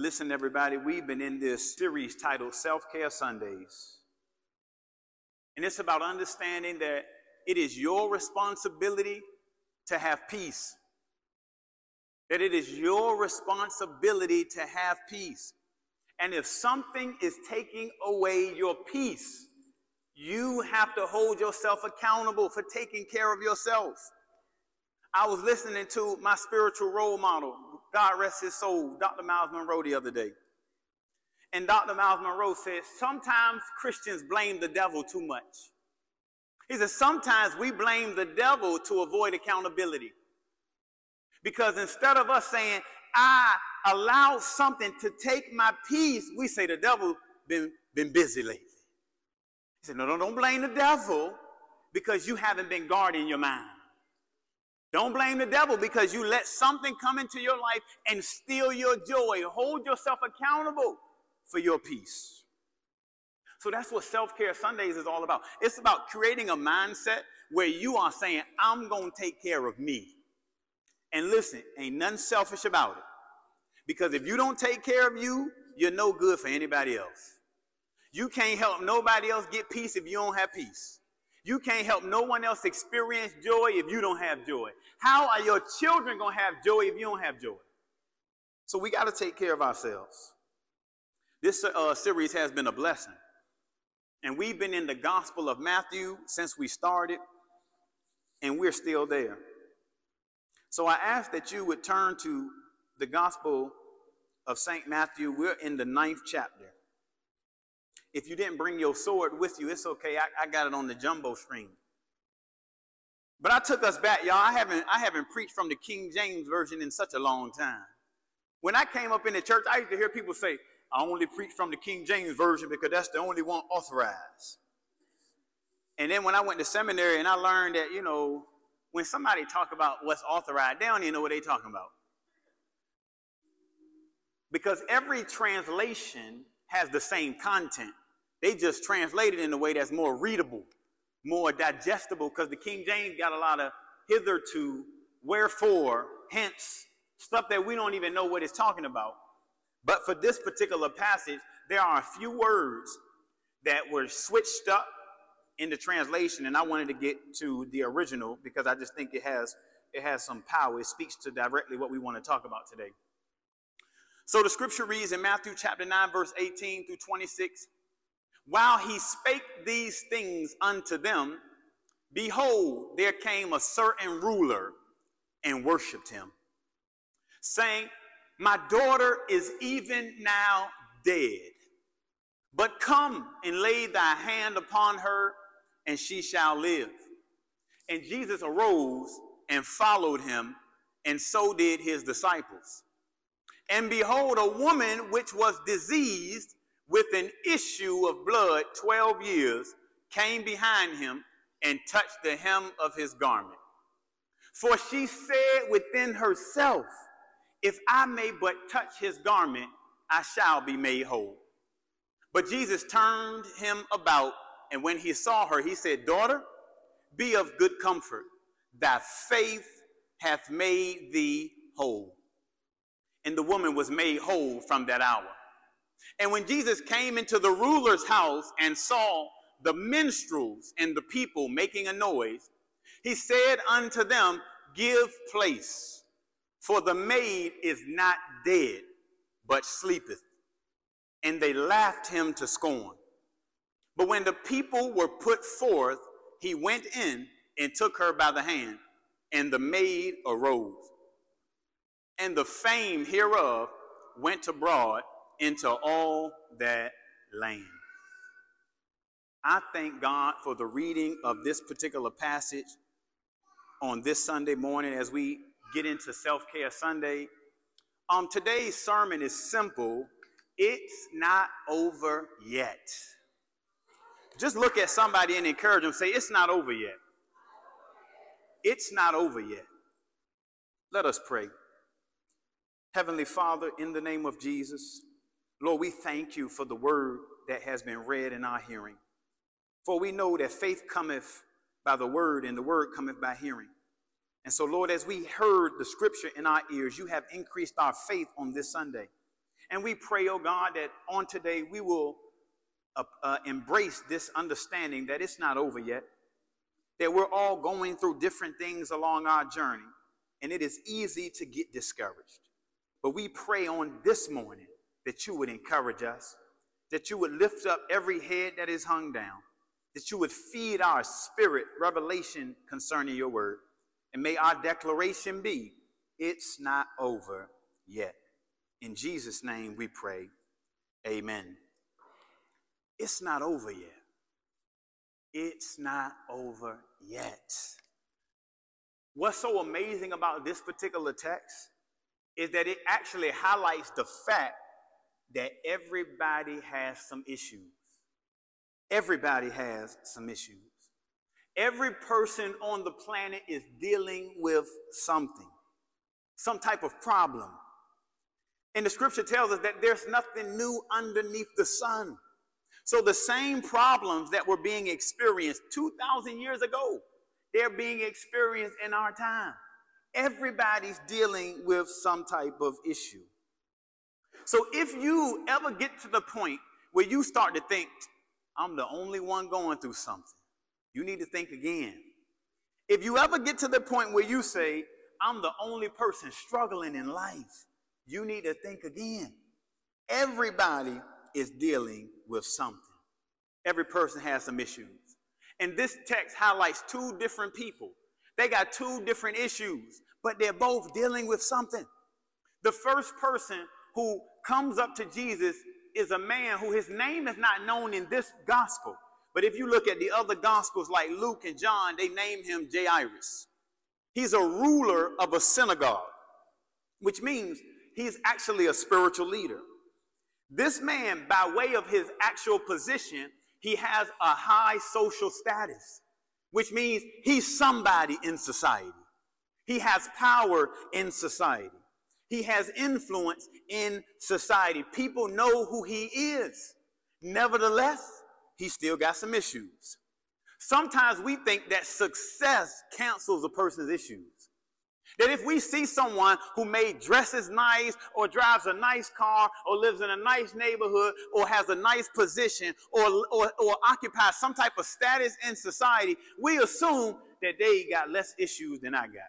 Listen, everybody, we've been in this series titled Self Care Sundays. And it's about understanding that it is your responsibility to have peace. That it is your responsibility to have peace. And if something is taking away your peace, you have to hold yourself accountable for taking care of yourself. I was listening to my spiritual role model, God rest his soul, Dr. Myles Munroe the other day. And Dr. Myles Munroe said, sometimes Christians blame the devil too much. He said, sometimes we blame the devil to avoid accountability. Because instead of us saying, I allow something to take my peace, we say the devil been, been busy lately. He said, no, no, don't blame the devil because you haven't been guarding your mind. Don't blame the devil because you let something come into your life and steal your joy. Hold yourself accountable for your peace. So that's what Self Care Sundays is all about. It's about creating a mindset where you are saying, I'm going to take care of me. And listen, ain't nothing selfish about it. Because if you don't take care of you, you're no good for anybody else. You can't help nobody else get peace if you don't have peace. You can't help no one else experience joy if you don't have joy. How are your children going to have joy if you don't have joy? So we got to take care of ourselves. This uh, series has been a blessing. And we've been in the Gospel of Matthew since we started, and we're still there. So I ask that you would turn to the Gospel of St. Matthew. We're in the ninth chapter. If you didn't bring your sword with you, it's okay. I, I got it on the jumbo screen. But I took us back, y'all. I haven't, I haven't preached from the King James Version in such a long time. When I came up in the church, I used to hear people say, I only preach from the King James Version because that's the only one authorized. And then when I went to seminary and I learned that, you know, when somebody talk about what's authorized, they don't even know what they're talking about. Because every translation has the same content. They just translate it in a way that's more readable, more digestible, because the King James got a lot of hitherto, wherefore, hence, stuff that we don't even know what it's talking about. But for this particular passage, there are a few words that were switched up in the translation, and I wanted to get to the original because I just think it has it has some power. It speaks to directly what we want to talk about today. So the scripture reads in Matthew chapter 9, verse 18 through 26 While he spake these things unto them, behold, there came a certain ruler and worshiped him, saying, My daughter is even now dead. But come and lay thy hand upon her, and she shall live. And Jesus arose and followed him, and so did his disciples. And behold, a woman which was diseased with an issue of blood 12 years came behind him and touched the hem of his garment. For she said within herself, If I may but touch his garment, I shall be made whole. But Jesus turned him about, and when he saw her, he said, Daughter, be of good comfort. Thy faith hath made thee whole and the woman was made whole from that hour. And when Jesus came into the ruler's house and saw the minstrels and the people making a noise, he said unto them, Give place, for the maid is not dead, but sleepeth. And they laughed him to scorn. But when the people were put forth, he went in and took her by the hand, and the maid arose and the fame hereof went abroad into all that land. I thank God for the reading of this particular passage on this Sunday morning as we get into Self Care Sunday. Um, today's sermon is simple. It's not over yet. Just look at somebody and encourage them. Say, It's not over yet. It's not over yet. Let us pray. Heavenly Father, in the name of Jesus, Lord, we thank you for the word that has been read in our hearing. For we know that faith cometh by the word, and the word cometh by hearing. And so, Lord, as we heard the scripture in our ears, you have increased our faith on this Sunday. And we pray, oh God, that on today we will uh, uh, embrace this understanding that it's not over yet, that we're all going through different things along our journey, and it is easy to get discouraged. But we pray on this morning that you would encourage us, that you would lift up every head that is hung down, that you would feed our spirit revelation concerning your word. And may our declaration be, it's not over yet. In Jesus' name we pray. Amen. It's not over yet. It's not over yet. What's so amazing about this particular text is that it actually highlights the fact that everybody has some issues. Everybody has some issues. Every person on the planet is dealing with something, some type of problem. And the scripture tells us that there's nothing new underneath the sun. So the same problems that were being experienced 2,000 years ago, they're being experienced in our time. Everybody's dealing with some type of issue. So if you ever get to the point where you start to think, I'm the only one going through something, you need to think again. If you ever get to the point where you say, I'm the only person struggling in life, you need to think again. Everybody is dealing with something. Every person has some issues. And this text highlights two different people. They got two different issues, but they're both dealing with something. The first person who comes up to Jesus is a man who his name is not known in this gospel. But if you look at the other gospels like Luke and John, they name him Jairus. He's a ruler of a synagogue, which means he's actually a spiritual leader. This man, by way of his actual position, he has a high social status, which means he's somebody in society. He has power in society. He has influence in society. People know who he is. Nevertheless, he still got some issues. Sometimes we think that success cancels a person's issues. That if we see someone who may dresses nice or drives a nice car or lives in a nice neighborhood or has a nice position or, or, or occupies some type of status in society, we assume that they got less issues than I got.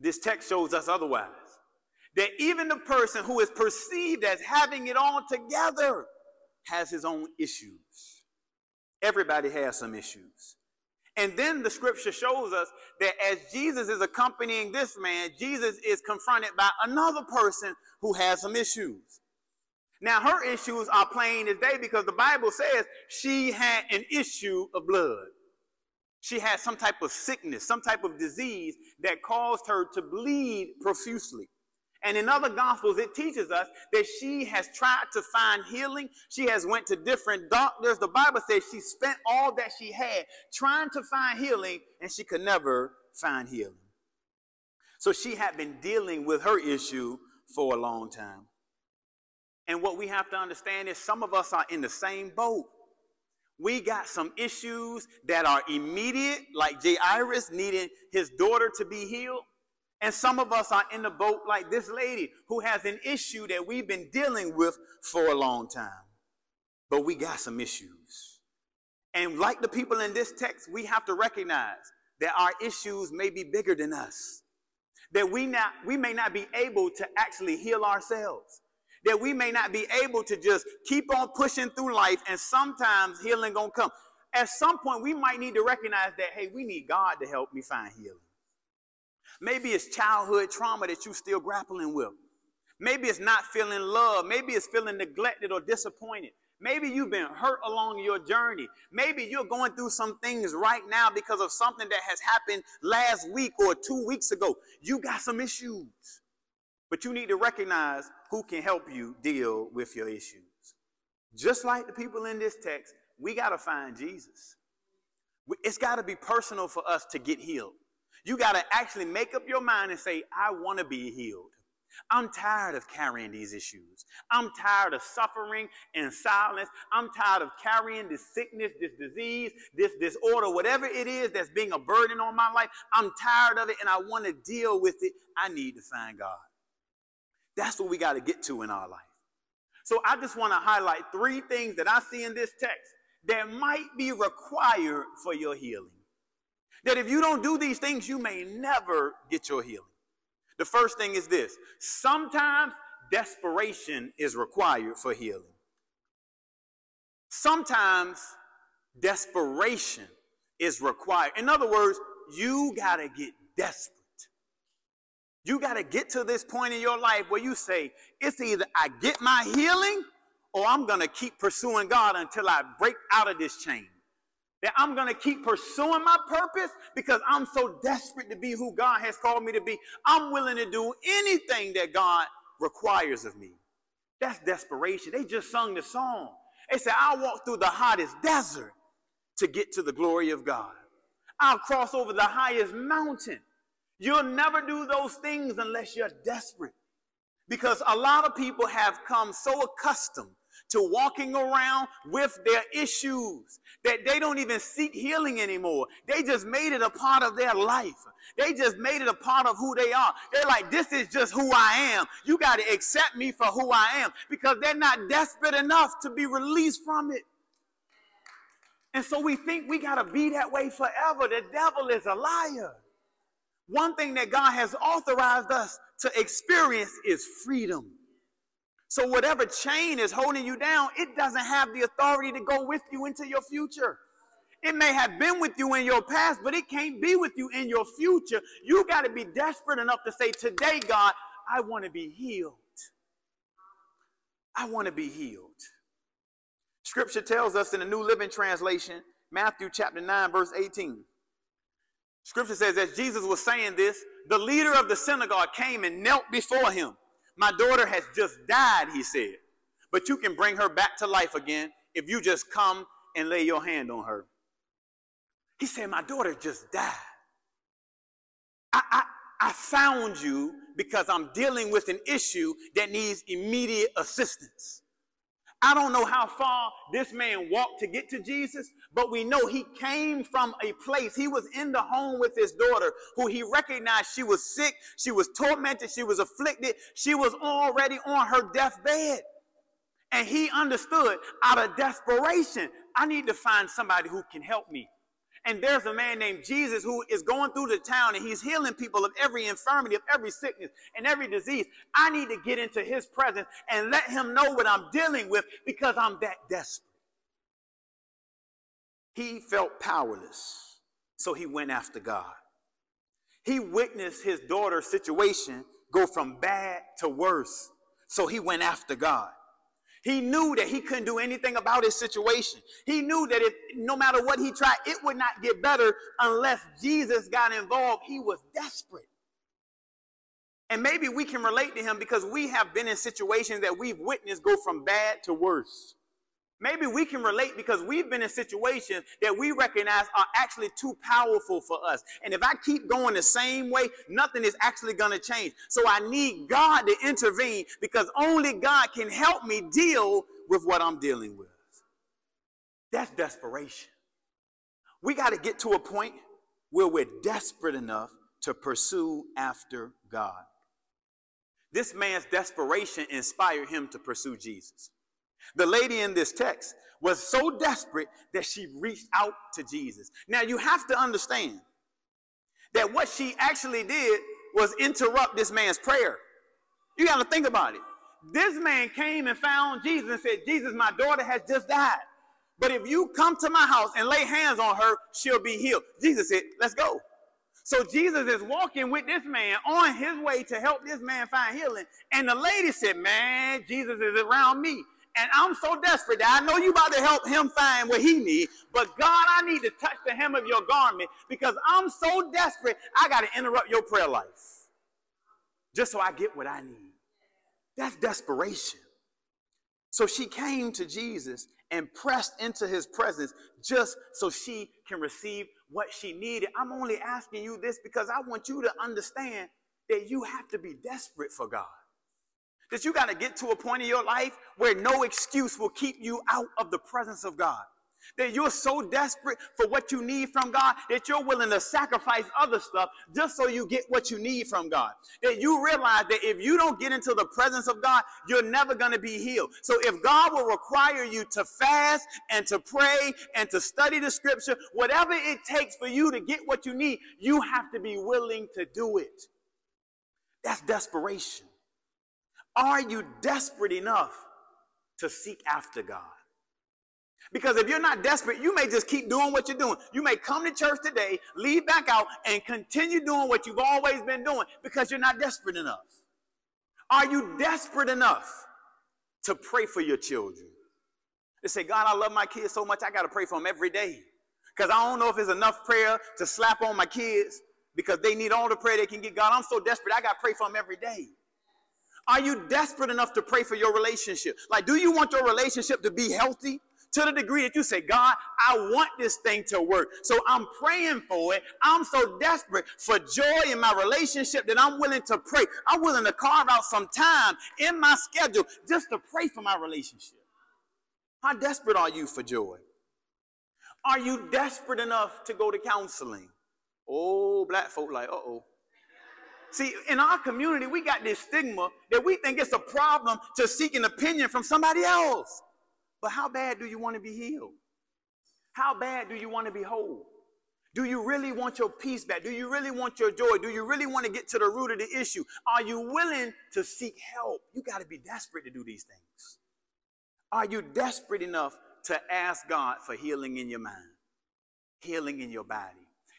This text shows us otherwise. That even the person who is perceived as having it all together has his own issues. Everybody has some issues. And then the scripture shows us that as Jesus is accompanying this man, Jesus is confronted by another person who has some issues. Now, her issues are plain as day because the Bible says she had an issue of blood. She had some type of sickness, some type of disease that caused her to bleed profusely. And in other gospels, it teaches us that she has tried to find healing. She has went to different doctors. The Bible says she spent all that she had trying to find healing, and she could never find healing. So she had been dealing with her issue for a long time. And what we have to understand is some of us are in the same boat. We got some issues that are immediate, like Jairus needing his daughter to be healed. And some of us are in the boat like this lady who has an issue that we've been dealing with for a long time. But we got some issues. And like the people in this text, we have to recognize that our issues may be bigger than us. That we not we may not be able to actually heal ourselves. That we may not be able to just keep on pushing through life and sometimes healing gonna come. At some point, we might need to recognize that, hey, we need God to help me find healing. Maybe it's childhood trauma that you're still grappling with. Maybe it's not feeling love. Maybe it's feeling neglected or disappointed. Maybe you've been hurt along your journey. Maybe you're going through some things right now because of something that has happened last week or two weeks ago. You got some issues. But you need to recognize who can help you deal with your issues. Just like the people in this text, we got to find Jesus. It's got to be personal for us to get healed. You got to actually make up your mind and say, I want to be healed. I'm tired of carrying these issues. I'm tired of suffering in silence. I'm tired of carrying this sickness, this disease, this disorder, whatever it is that's being a burden on my life. I'm tired of it and I want to deal with it. I need to find God. That's what we got to get to in our life. So I just want to highlight three things that I see in this text that might be required for your healing. That if you don't do these things, you may never get your healing. The first thing is this sometimes desperation is required for healing. Sometimes desperation is required. In other words, you got to get desperate. You got to get to this point in your life where you say, it's either I get my healing or I'm going to keep pursuing God until I break out of this chain. That I'm going to keep pursuing my purpose because I'm so desperate to be who God has called me to be. I'm willing to do anything that God requires of me. That's desperation. They just sung the song. They said, I'll walk through the hottest desert to get to the glory of God. I'll cross over the highest mountain. You'll never do those things unless you're desperate. Because a lot of people have come so accustomed to walking around with their issues that they don't even seek healing anymore. They just made it a part of their life. They just made it a part of who they are. They're like, this is just who I am. You got to accept me for who I am because they're not desperate enough to be released from it. And so we think we got to be that way forever. The devil is a liar. One thing that God has authorized us to experience is freedom. So, whatever chain is holding you down, it doesn't have the authority to go with you into your future. It may have been with you in your past, but it can't be with you in your future. You got to be desperate enough to say, Today, God, I want to be healed. I want to be healed. Scripture tells us in the New Living Translation, Matthew chapter 9, verse 18. Scripture says, as Jesus was saying this, the leader of the synagogue came and knelt before him. My daughter has just died, he said, but you can bring her back to life again if you just come and lay your hand on her. He said, My daughter just died. I, I, I found you because I'm dealing with an issue that needs immediate assistance. I don't know how far this man walked to get to Jesus, but we know he came from a place. He was in the home with his daughter, who he recognized she was sick, she was tormented, she was afflicted, she was already on her deathbed. And he understood out of desperation, I need to find somebody who can help me. And there's a man named Jesus who is going through the town and he's healing people of every infirmity, of every sickness, and every disease. I need to get into his presence and let him know what I'm dealing with because I'm that desperate. He felt powerless, so he went after God. He witnessed his daughter's situation go from bad to worse, so he went after God. He knew that he couldn't do anything about his situation. He knew that if no matter what he tried, it would not get better unless Jesus got involved. He was desperate. And maybe we can relate to him because we have been in situations that we've witnessed go from bad to worse. Maybe we can relate because we've been in situations that we recognize are actually too powerful for us. And if I keep going the same way, nothing is actually going to change. So I need God to intervene because only God can help me deal with what I'm dealing with. That's desperation. We got to get to a point where we're desperate enough to pursue after God. This man's desperation inspired him to pursue Jesus. The lady in this text was so desperate that she reached out to Jesus. Now, you have to understand that what she actually did was interrupt this man's prayer. You got to think about it. This man came and found Jesus and said, Jesus, my daughter has just died. But if you come to my house and lay hands on her, she'll be healed. Jesus said, Let's go. So Jesus is walking with this man on his way to help this man find healing. And the lady said, Man, Jesus is around me. And I'm so desperate that I know you about to help him find what he needs. But God, I need to touch the hem of your garment because I'm so desperate, I got to interrupt your prayer life just so I get what I need. That's desperation. So she came to Jesus and pressed into his presence just so she can receive what she needed. I'm only asking you this because I want you to understand that you have to be desperate for God that you got to get to a point in your life where no excuse will keep you out of the presence of God. that you're so desperate for what you need from God that you're willing to sacrifice other stuff just so you get what you need from God. That you realize that if you don't get into the presence of God, you're never going to be healed. So if God will require you to fast and to pray and to study the scripture, whatever it takes for you to get what you need, you have to be willing to do it. That's desperation. Are you desperate enough to seek after God? Because if you're not desperate, you may just keep doing what you're doing. You may come to church today, leave back out, and continue doing what you've always been doing because you're not desperate enough. Are you desperate enough to pray for your children? They say, God, I love my kids so much, I got to pray for them every day. Because I don't know if it's enough prayer to slap on my kids because they need all the prayer they can get. God, I'm so desperate, I got to pray for them every day. Are you desperate enough to pray for your relationship? Like, do you want your relationship to be healthy? to the degree that you say, God, I want this thing to work. So I'm praying for it. I'm so desperate for joy in my relationship that I'm willing to pray. I'm willing to carve out some time in my schedule just to pray for my relationship. How desperate are you for joy? Are you desperate enough to go to counseling? Oh, black folk like, uh-oh. See, in our community, we got this stigma that we think it's a problem to seek an opinion from somebody else. But how bad do you want to be healed? How bad do you want to be whole? Do you really want your peace back? Do you really want your joy? Do you really want to get to the root of the issue? Are you willing to seek help? You got to be desperate to do these things. Are you desperate enough to ask God for healing in your mind, healing in your body,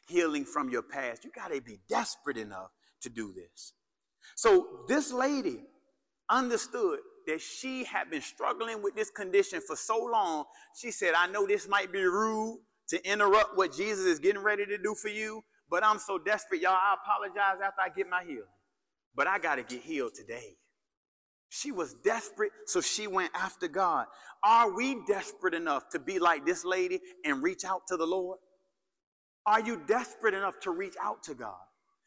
healing from your past? You got to be desperate enough to do this. So this lady understood that she had been struggling with this condition for so long, she said, I know this might be rude to interrupt what Jesus is getting ready to do for you, but I'm so desperate, y'all. I apologize after I get my healing. But I got to get healed today. She was desperate, so she went after God. Are we desperate enough to be like this lady and reach out to the Lord? Are you desperate enough to reach out to God?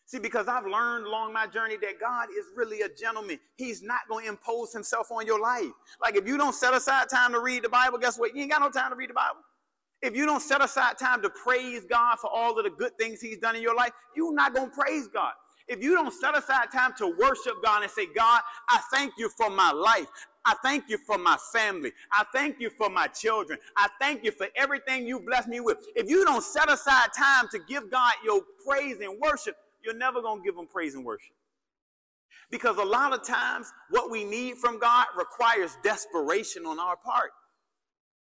See, because I've learned along my journey that God is really a gentleman. He's not going to impose himself on your life. Like if you don't set aside time to read the Bible, guess what? You ain't got no time to read the Bible. If you don't set aside time to praise God for all of the good things he's done in your life, you're not going to praise God. If you don't set aside time to worship God and say, God, I thank you for my life. I thank you for my family. I thank you for my children. I thank you for everything you blessed me with. If you don't set aside time to give God your praise and worship, you're never going to give him praise and worship. Because a lot of times, what we need from God requires desperation on our part.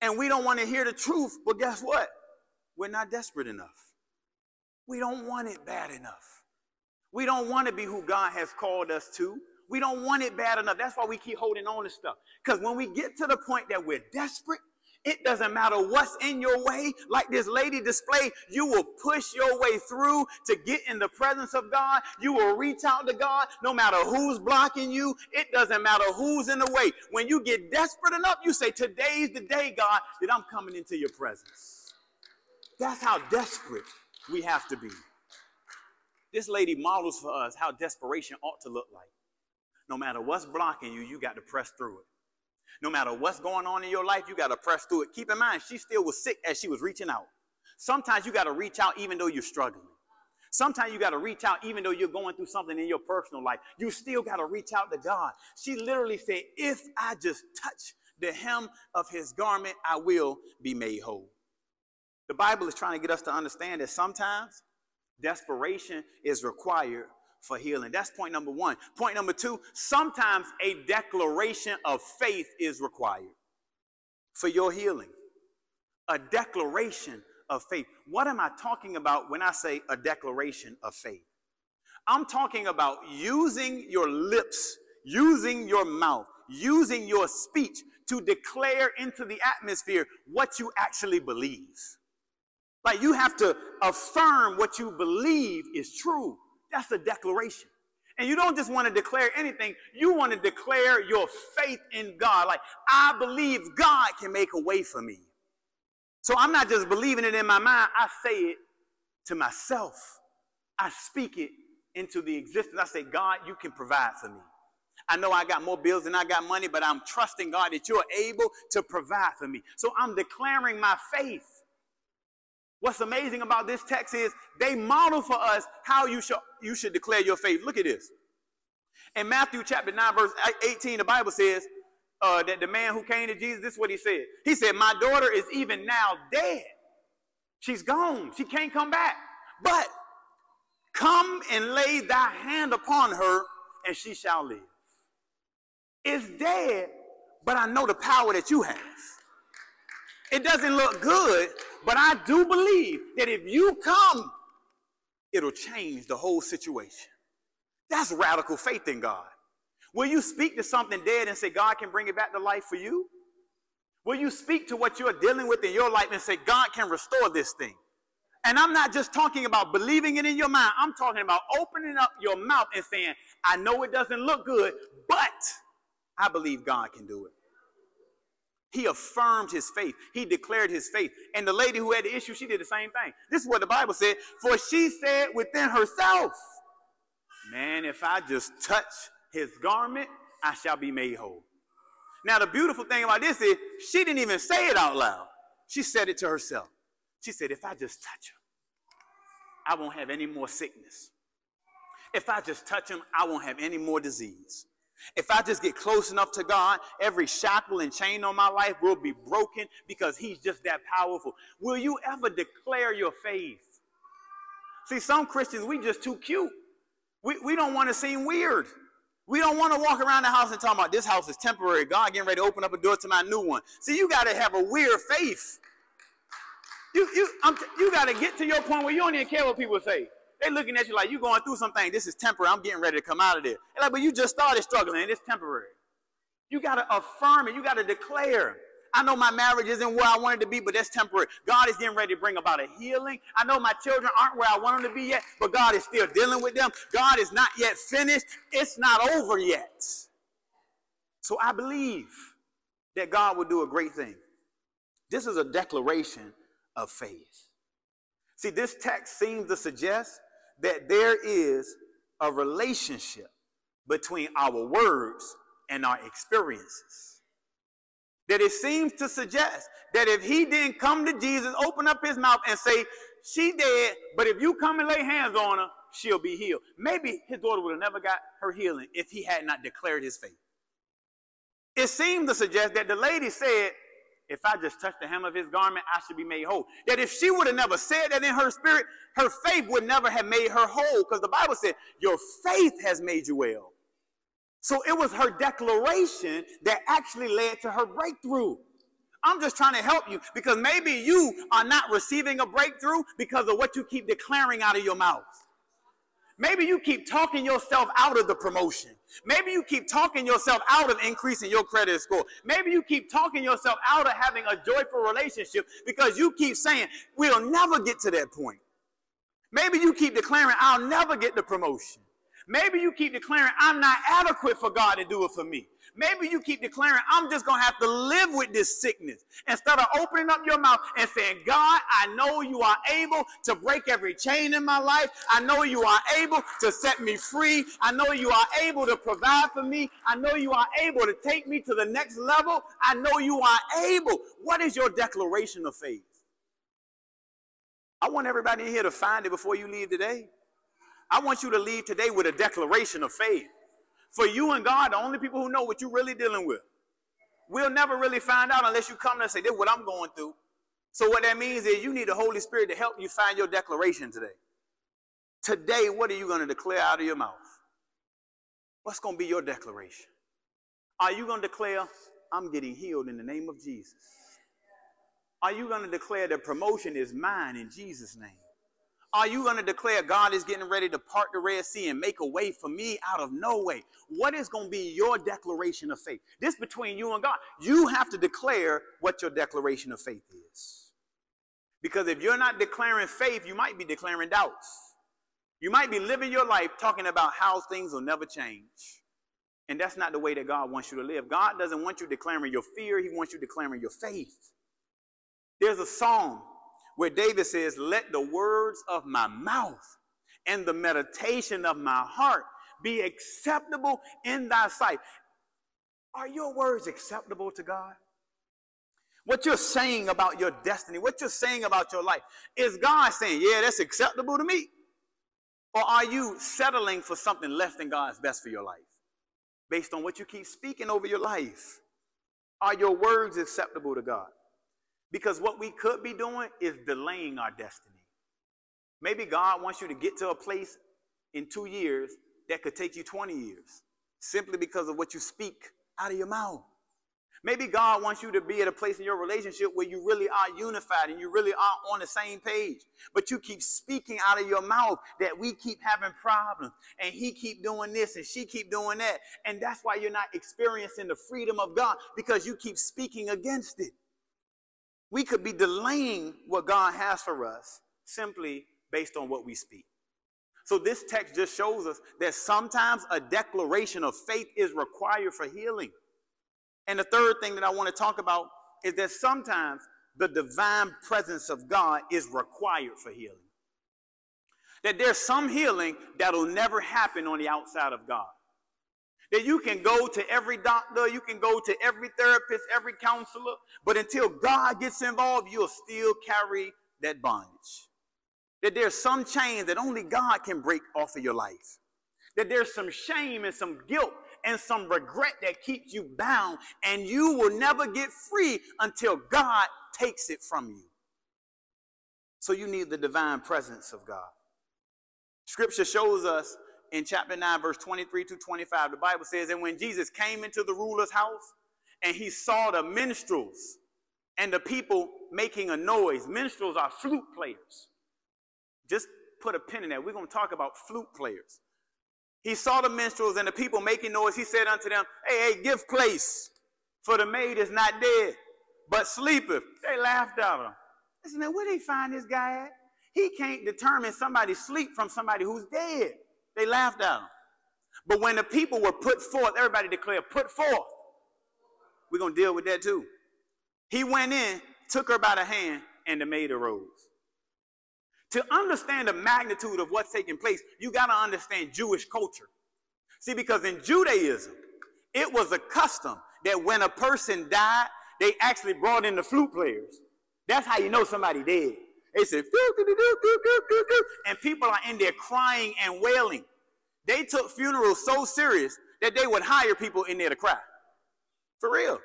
And we don't want to hear the truth, but guess what? We're not desperate enough. We don't want it bad enough. We don't want to be who God has called us to. We don't want it bad enough. That's why we keep holding on to stuff. Because when we get to the point that we're desperate, it doesn't matter what's in your way. Like this lady displayed, you will push your way through to get in the presence of God. You will reach out to God no matter who's blocking you. It doesn't matter who's in the way. When you get desperate enough, you say, Today's the day, God, that I'm coming into your presence. That's how desperate we have to be. This lady models for us how desperation ought to look like. No matter what's blocking you, you got to press through it. No matter what's going on in your life, you got to press through it. Keep in mind, she still was sick as she was reaching out. Sometimes you got to reach out even though you're struggling. Sometimes you got to reach out even though you're going through something in your personal life. You still got to reach out to God. She literally said, If I just touch the hem of his garment, I will be made whole. The Bible is trying to get us to understand that sometimes desperation is required for healing. That's point number one. Point number two, sometimes a declaration of faith is required for your healing. A declaration of faith. What am I talking about when I say a declaration of faith? I'm talking about using your lips, using your mouth, using your speech to declare into the atmosphere what you actually believe. Like you have to affirm what you believe is true. That's a declaration. And you don't just want to declare anything, you want to declare your faith in God. Like, I believe God can make a way for me. So I'm not just believing it in my mind, I say it to myself. I speak it into the existence. I say, God, you can provide for me. I know I got more bills than I got money, but I'm trusting God that you're able to provide for me. So I'm declaring my faith. What's amazing about this text is they model for us how you should, you should declare your faith. Look at this. In Matthew chapter 9, verse 18, the Bible says uh, that the man who came to Jesus, this is what he said. He said, My daughter is even now dead. She's gone. She can't come back. But come and lay thy hand upon her, and she shall live. It's dead, but I know the power that you have. It doesn't look good, but I do believe that if you come, it'll change the whole situation. That's radical faith in God. Will you speak to something dead and say God can bring it back to life for you? Will you speak to what you're dealing with in your life and say God can restore this thing? And I'm not just talking about believing it in your mind. I'm talking about opening up your mouth and saying, I know it doesn't look good, but I believe God can do it. He affirmed his faith. He declared his faith. And the lady who had the issue, she did the same thing. This is what the Bible said. For she said within herself, Man, if I just touch his garment, I shall be made whole. Now, the beautiful thing about this is she didn't even say it out loud. She said it to herself. She said, If I just touch him, I won't have any more sickness. If I just touch him, I won't have any more disease. If I just get close enough to God, every shackle and chain on my life will be broken because He's just that powerful. Will you ever declare your faith? See, some Christians, we just too cute. We, we don't want to seem weird. We don't want to walk around the house and talk about this house is temporary. God getting ready to open up a door to my new one. See, you got to have a weird faith. You, you, you got to get to your point where you don't even care what people say. They looking at you like you going through something. This is temporary. I'm getting ready to come out of there. They're like, but you just started struggling and it's temporary. You got to affirm it. You got to declare. I know my marriage isn't where I wanted to be, but that's temporary. God is getting ready to bring about a healing. I know my children aren't where I want them to be yet, but God is still dealing with them. God is not yet finished. It's not over yet. So I believe that God will do a great thing. This is a declaration of faith. See, this text seems to suggest that there is a relationship between our words and our experiences. That it seems to suggest that if he didn't come to Jesus, open up his mouth and say, She dead, but if you come and lay hands on her, she'll be healed. Maybe his daughter would have never got her healing if he had not declared his faith. It seemed to suggest that the lady said, if I just touch the hem of his garment, I should be made whole. That if she would have never said that in her spirit, her faith would never have made her whole because the Bible said, Your faith has made you well. So it was her declaration that actually led to her breakthrough. I'm just trying to help you because maybe you are not receiving a breakthrough because of what you keep declaring out of your mouth. Maybe you keep talking yourself out of the promotion. Maybe you keep talking yourself out of increasing your credit score. Maybe you keep talking yourself out of having a joyful relationship because you keep saying, we'll never get to that point. Maybe you keep declaring, I'll never get the promotion. Maybe you keep declaring, I'm not adequate for God to do it for me. Maybe you keep declaring, I'm just going to have to live with this sickness. Instead of opening up your mouth and saying, God, I know you are able to break every chain in my life. I know you are able to set me free. I know you are able to provide for me. I know you are able to take me to the next level. I know you are able. What is your declaration of faith? I want everybody in here to find it before you leave today. I want you to leave today with a declaration of faith. For you and God, the only people who know what you're really dealing with. We'll never really find out unless you come and say, This is what I'm going through. So, what that means is you need the Holy Spirit to help you find your declaration today. Today, what are you going to declare out of your mouth? What's going to be your declaration? Are you going to declare, I'm getting healed in the name of Jesus? Are you going to declare that promotion is mine in Jesus' name? Are you going to declare God is getting ready to part the Red Sea and make a way for me out of no way? What is going to be your declaration of faith? This between you and God. You have to declare what your declaration of faith is. Because if you're not declaring faith, you might be declaring doubts. You might be living your life talking about how things will never change. And that's not the way that God wants you to live. God doesn't want you declaring your fear, He wants you declaring your faith. There's a song where David says, Let the words of my mouth and the meditation of my heart be acceptable in thy sight. Are your words acceptable to God? What you're saying about your destiny, what you're saying about your life, is God saying, Yeah, that's acceptable to me? Or are you settling for something less than God's best for your life? Based on what you keep speaking over your life. Are your words acceptable to God? Because what we could be doing is delaying our destiny. Maybe God wants you to get to a place in two years that could take you 20 years simply because of what you speak out of your mouth. Maybe God wants you to be at a place in your relationship where you really are unified and you really are on the same page. But you keep speaking out of your mouth that we keep having problems and he keep doing this and she keep doing that. And that's why you're not experiencing the freedom of God because you keep speaking against it. We could be delaying what God has for us simply based on what we speak. So this text just shows us that sometimes a declaration of faith is required for healing. And the third thing that I want to talk about is that sometimes the divine presence of God is required for healing. That there's some healing that'll never happen on the outside of God. That you can go to every doctor, you can go to every therapist, every counselor, but until God gets involved, you'll still carry that bondage. That there's some chains that only God can break off of your life. That there's some shame and some guilt and some regret that keeps you bound, and you will never get free until God takes it from you. So you need the divine presence of God. Scripture shows us in chapter 9, verse 23 to 25, the Bible says, And when Jesus came into the ruler's house and he saw the minstrels and the people making a noise, minstrels are flute players. Just put a pin in that. We're going to talk about flute players. He saw the minstrels and the people making noise. He said unto them, Hey, hey, give place, for the maid is not dead, but sleepeth. They laughed at him. Listen, Now, where they find this guy at? He can't determine somebody's sleep from somebody who's dead. They laughed at him. But when the people were put forth, everybody declared, Put forth. We're going to deal with that too. He went in, took her by the hand, and the maid arose. To understand the magnitude of what's taking place, you got to understand Jewish culture. See, because in Judaism, it was a custom that when a person died, they actually brought in the flute players. That's how you know somebody dead. They said, and people are in there crying and wailing. They took funerals so serious that they would hire people in there to cry. For real.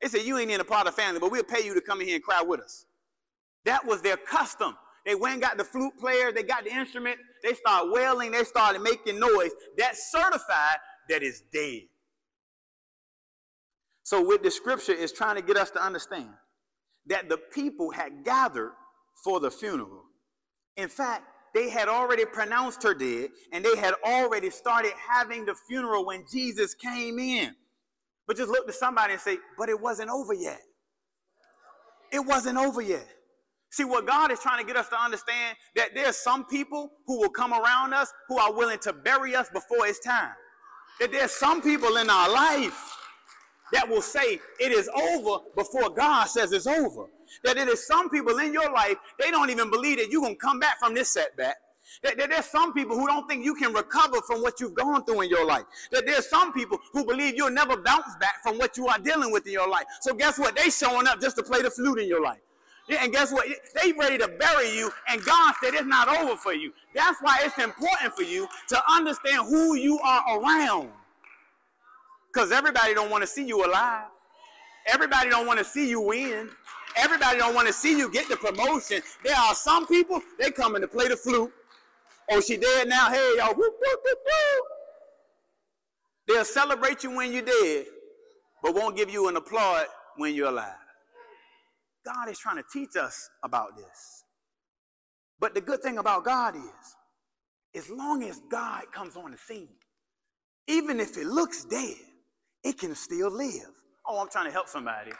They said, You ain't in a part of the family, but we'll pay you to come in here and cry with us. That was their custom. They went and got the flute player, they got the instrument, they started wailing, they started making noise. That certified that it's dead. So, what the scripture is trying to get us to understand that the people had gathered for the funeral. In fact, they had already pronounced her dead, and they had already started having the funeral when Jesus came in. But just look to somebody and say, But it wasn't over yet. It wasn't over yet. See, what God is trying to get us to understand that there's some people who will come around us who are willing to bury us before it's time. That there's some people in our life that will say it is over before God says it's over. That it is some people in your life, they don't even believe that you're going to come back from this setback. That, that, there's some people who don't think you can recover from what you've gone through in your life. That there's some people who believe you'll never bounce back from what you are dealing with in your life. So guess what? They showing up just to play the flute in your life. Yeah, and guess what? They ready to bury you, and God said it's not over for you. That's why it's important for you to understand who you are around. Because everybody don't want to see you alive. Everybody don't want to see you win. Everybody don't want to see you get the promotion. There are some people, they coming to play the flute. Oh, she dead now. Hey, y'all. They'll celebrate you when you're dead, but won't give you an applaud when you're alive. God is trying to teach us about this. But the good thing about God is, as long as God comes on the scene, even if it looks dead, it can still live. Oh, I'm trying to help somebody.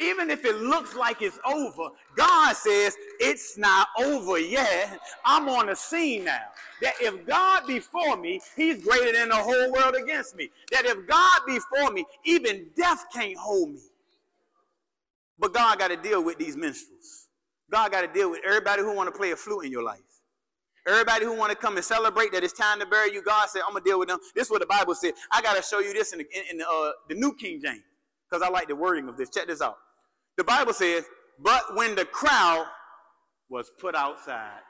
Even if it looks like it's over, God says it's not over yet. I'm on the scene now. That if God be for me, he's greater than the whole world against me. That if God be for me, even death can't hold me. But God got to deal with these minstrels. God got to deal with everybody who want to play a flute in your life. Everybody who want to come and celebrate that it's time to bury you, God said, I'm gonna deal with them. This is what the Bible said. I gotta show you this in the, in, in the, uh, the New King James because I like the wording of this. Check this out. The Bible says, but when the crowd was put outside.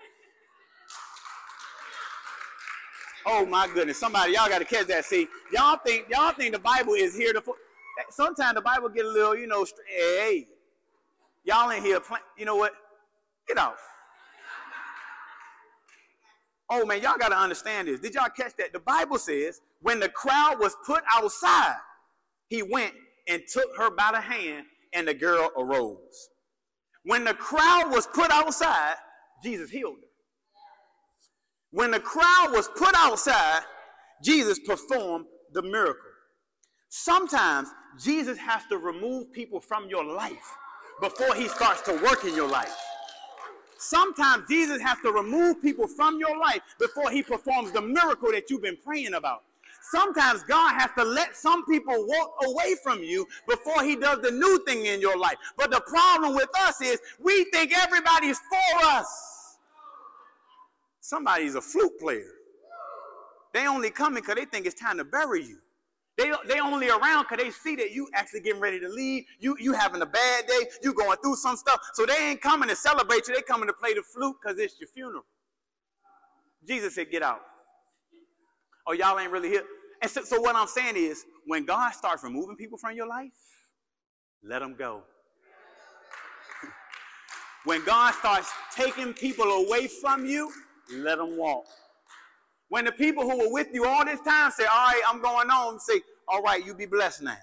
Oh my goodness! Somebody, y'all got to catch that. See, y'all think y'all think the Bible is here to. Sometimes the Bible get a little, you know, hey, y'all in here. You know what? Get out. Oh man, y'all got to understand this. Did y'all catch that? The Bible says when the crowd was put outside, he went and took her by the hand, and the girl arose. When the crowd was put outside, Jesus healed her. When the crowd was put outside, Jesus performed the miracle. Sometimes Jesus has to remove people from your life before he starts to work in your life. Sometimes Jesus has to remove people from your life before he performs the miracle that you've been praying about. Sometimes God has to let some people walk away from you before he does the new thing in your life. But the problem with us is we think everybody's for us. Somebody's a flute player. They only coming because they think it's time to bury you. They, they only around because they see that you actually getting ready to leave. You, you having a bad day. You going through some stuff. So they ain't coming to celebrate you. They coming to play the flute because it's your funeral. Jesus said, get out. Oh, y'all ain't really here. And so, so what I'm saying is, when God starts removing people from your life, let them go. when God starts taking people away from you, let them walk. When the people who were with you all this time say, all right, I'm going on, say, all right, you be blessed now.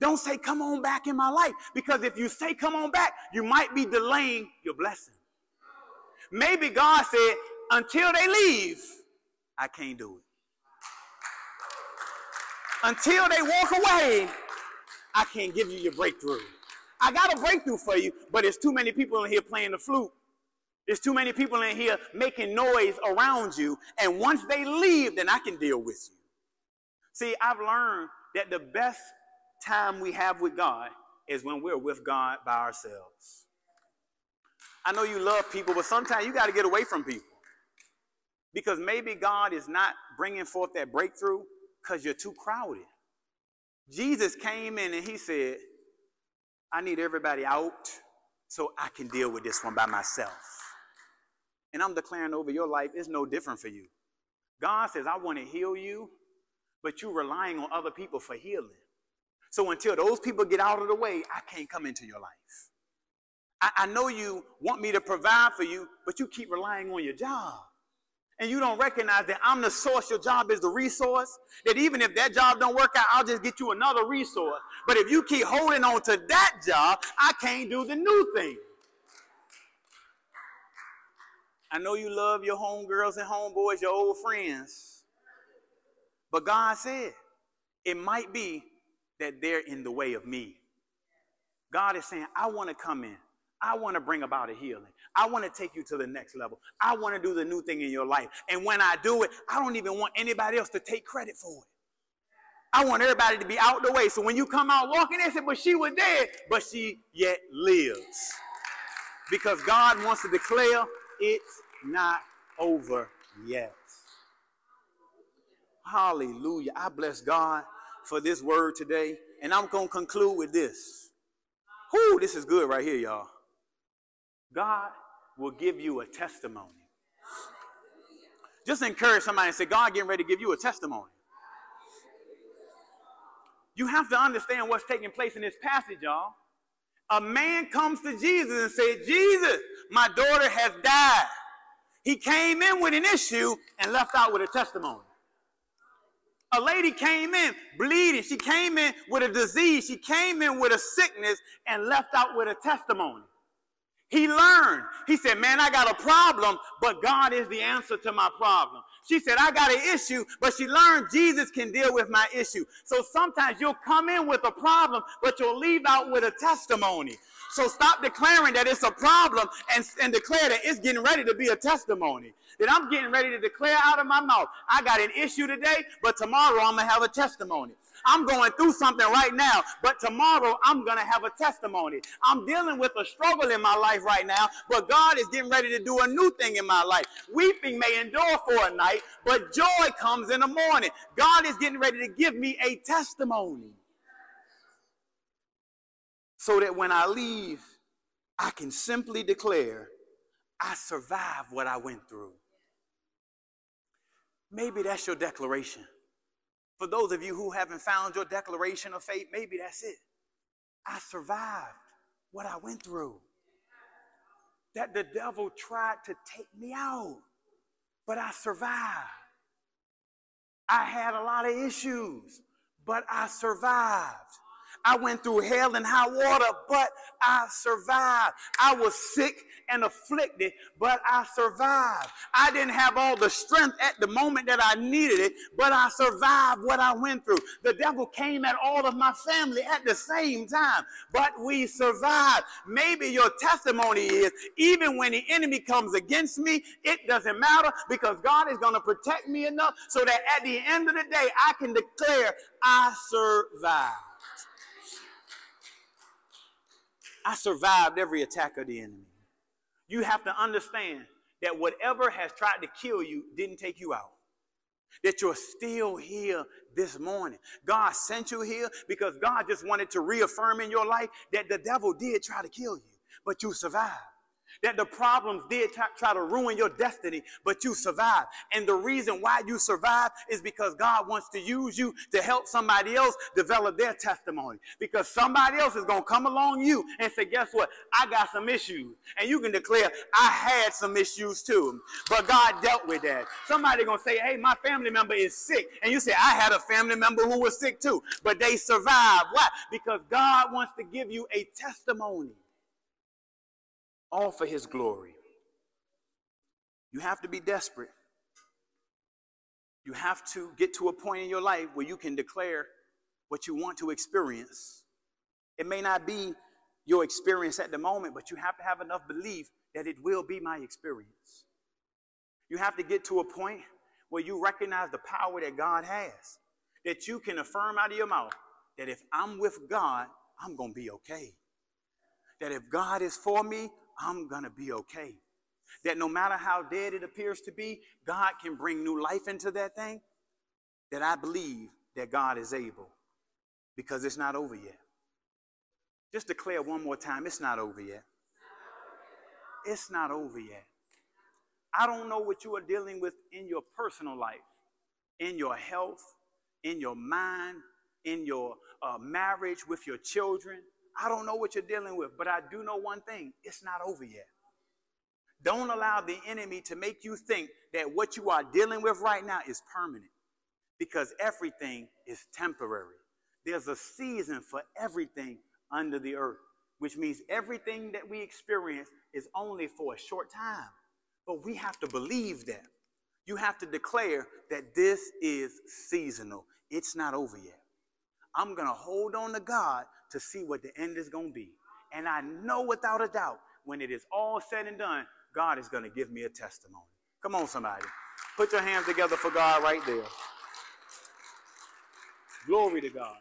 Don't say, come on back in my life. Because if you say, come on back, you might be delaying your blessing. Maybe God said, until they leave, I can't do it until they walk away, I can't give you your breakthrough. I got a breakthrough for you, but there's too many people in here playing the flute. There's too many people in here making noise around you. And once they leave, then I can deal with you. See, I've learned that the best time we have with God is when we're with God by ourselves. I know you love people, but sometimes you got to get away from people. Because maybe God is not bringing forth that breakthrough because you're too crowded. Jesus came in and he said, I need everybody out so I can deal with this one by myself. And I'm declaring over your life, it's no different for you. God says, I want to heal you, but you're relying on other people for healing. So until those people get out of the way, I can't come into your life. I, I know you want me to provide for you, but you keep relying on your job and you don't recognize that I'm the source, your job is the resource, that even if that job don't work out, I'll just get you another resource. But if you keep holding on to that job, I can't do the new thing. I know you love your homegirls and homeboys, your old friends. But God said, it might be that they're in the way of me. God is saying, I want to come in. I want to bring about a healing. I want to take you to the next level. I want to do the new thing in your life. And when I do it, I don't even want anybody else to take credit for it. I want everybody to be out the way. So when you come out walking, they say, but she was dead, but she yet lives. Because God wants to declare it's not over yet. Hallelujah. I bless God for this word today. And I'm going to conclude with this. Whoo, this is good right here, y'all. God will give you a testimony. Just encourage somebody and say, God getting ready to give you a testimony. You have to understand what's taking place in this passage, y'all. A man comes to Jesus and says, Jesus, my daughter has died. He came in with an issue and left out with a testimony. A lady came in bleeding. She came in with a disease. She came in with a sickness and left out with a testimony. He learned. He said, Man, I got a problem, but God is the answer to my problem. She said, I got an issue, but she learned Jesus can deal with my issue. So sometimes you'll come in with a problem, but you'll leave out with a testimony. So stop declaring that it's a problem and, and declare that it's getting ready to be a testimony. That I'm getting ready to declare out of my mouth, I got an issue today, but tomorrow I'm going to have a testimony. I'm going through something right now, but tomorrow I'm going to have a testimony. I'm dealing with a struggle in my life right now, but God is getting ready to do a new thing in my life. Weeping may endure for a night, but joy comes in the morning. God is getting ready to give me a testimony so that when I leave, I can simply declare, I survived what I went through. Maybe that's your declaration. For those of you who haven't found your declaration of faith, maybe that's it. I survived what I went through. That the devil tried to take me out, but I survived. I had a lot of issues, but I survived. I went through hell and high water, but I survived. I was sick and afflicted, but I survived. I didn't have all the strength at the moment that I needed it, but I survived what I went through. The devil came at all of my family at the same time, but we survived. Maybe your testimony is even when the enemy comes against me, it doesn't matter because God is going to protect me enough so that at the end of the day, I can declare I survived. I survived every attack of the enemy. You have to understand that whatever has tried to kill you didn't take you out. That you're still here this morning. God sent you here because God just wanted to reaffirm in your life that the devil did try to kill you, but you survived that the problems did try to ruin your destiny, but you survived. And the reason why you survived is because God wants to use you to help somebody else develop their testimony. Because somebody else is going to come along you and say, guess what? I got some issues. And you can declare, I had some issues too. But God dealt with that. Somebody going to say, hey, my family member is sick. And you say, I had a family member who was sick too. But they survived. Why? Because God wants to give you a testimony all for his glory. You have to be desperate. You have to get to a point in your life where you can declare what you want to experience. It may not be your experience at the moment, but you have to have enough belief that it will be my experience. You have to get to a point where you recognize the power that God has, that you can affirm out of your mouth that if I'm with God, I'm going to be okay. That if God is for me, I'm going to be okay. That no matter how dead it appears to be, God can bring new life into that thing. That I believe that God is able because it's not over yet. Just declare one more time it's not over yet. It's not over yet. I don't know what you are dealing with in your personal life, in your health, in your mind, in your uh, marriage, with your children. I don't know what you're dealing with, but I do know one thing it's not over yet. Don't allow the enemy to make you think that what you are dealing with right now is permanent because everything is temporary. There's a season for everything under the earth, which means everything that we experience is only for a short time. But we have to believe that. You have to declare that this is seasonal, it's not over yet. I'm going to hold on to God to see what the end is going to be. And I know without a doubt, when it is all said and done, God is going to give me a testimony. Come on, somebody. Put your hands together for God right there. Glory to God.